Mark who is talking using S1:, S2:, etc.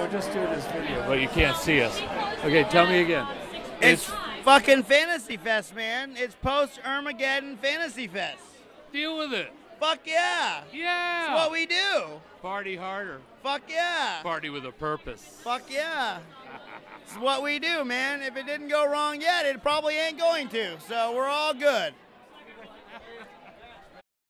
S1: We're just doing this video, but you can't see us. Okay, tell me again.
S2: It's fucking Fantasy Fest, man. It's post Armageddon Fantasy Fest.
S1: deal with it.
S2: Fuck yeah.
S1: Yeah.
S2: It's what we do.
S1: Party harder.
S2: Fuck yeah.
S1: Party with a purpose.
S2: Fuck yeah. It's what we do, man. If it didn't go wrong yet, it probably ain't going to. So we're all good.